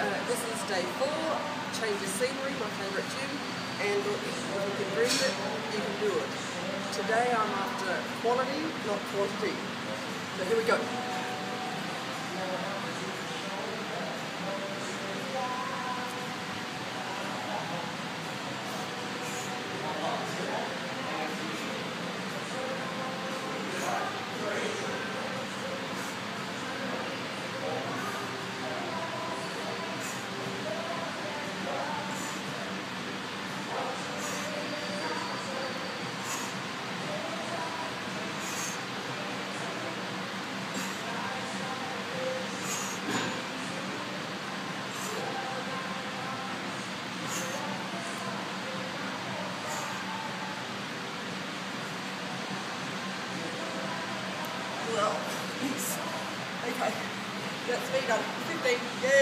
uh, this is day four, change of scenery, my favourite gym, and if you can read it, you can do it. Today I'm after quality, not quantity. So here we go. Well, okay. That's me done. 15. Yay.